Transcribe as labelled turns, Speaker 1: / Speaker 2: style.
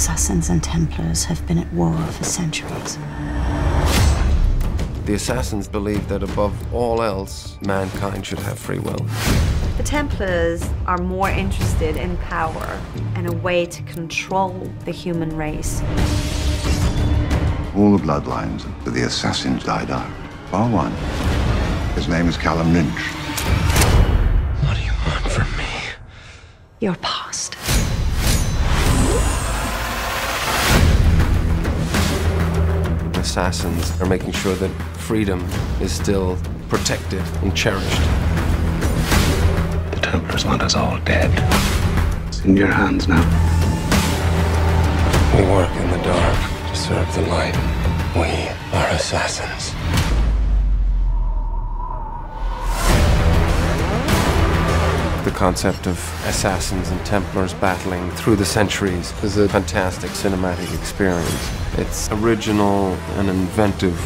Speaker 1: Assassins and Templars have been at war for centuries.
Speaker 2: The Assassins believe that above all else, mankind should have free will.
Speaker 3: The Templars are more interested in power and a way to control the human race.
Speaker 4: All the bloodlines of the assassins died out. Bar one. His name is Callum Lynch.
Speaker 2: What do you want from me?
Speaker 1: Your past.
Speaker 2: Assassins are making sure that freedom is still protected and cherished.
Speaker 5: The Templars want us all dead. It's in your hands now.
Speaker 2: We work in the dark to serve the light. We are assassins. The concept of assassins and Templars battling through the centuries is a fantastic cinematic experience. It's original and inventive